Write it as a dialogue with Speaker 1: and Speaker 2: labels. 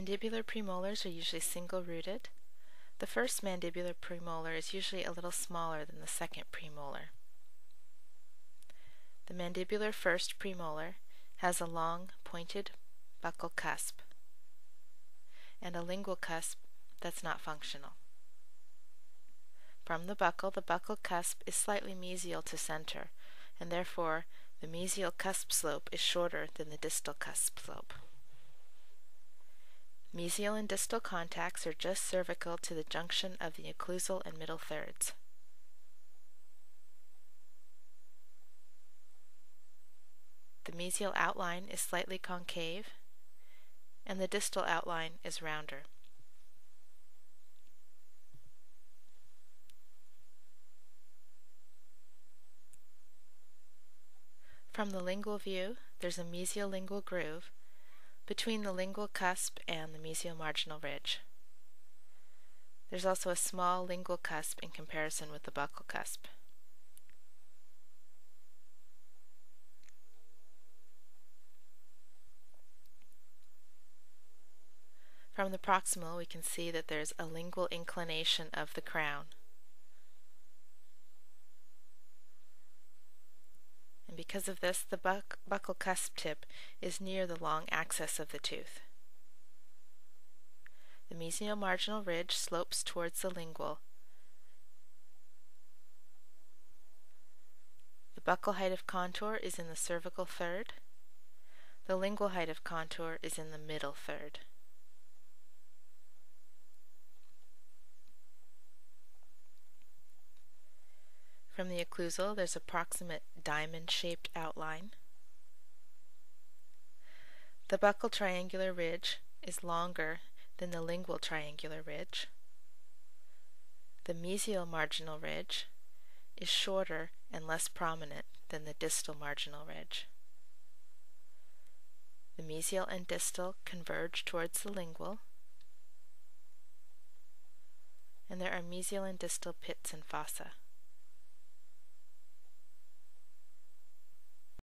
Speaker 1: Mandibular premolars are usually single-rooted. The first mandibular premolar is usually a little smaller than the second premolar. The mandibular first premolar has a long, pointed buccal cusp and a lingual cusp that's not functional. From the buccal, the buccal cusp is slightly mesial to center, and therefore the mesial cusp slope is shorter than the distal cusp slope. Mesial and distal contacts are just cervical to the junction of the occlusal and middle thirds. The mesial outline is slightly concave, and the distal outline is rounder. From the lingual view, there's a mesial lingual groove between the lingual cusp and the mesial marginal ridge. There's also a small lingual cusp in comparison with the buccal cusp. From the proximal, we can see that there's a lingual inclination of the crown. Because of this the buc buccal cusp tip is near the long axis of the tooth. The mesial marginal ridge slopes towards the lingual. The buccal height of contour is in the cervical third. The lingual height of contour is in the middle third. From the occlusal, there's a proximate diamond-shaped outline. The buccal triangular ridge is longer than the lingual triangular ridge. The mesial marginal ridge is shorter and less prominent than the distal marginal ridge. The mesial and distal converge towards the lingual, and there are mesial and distal pits and fossa.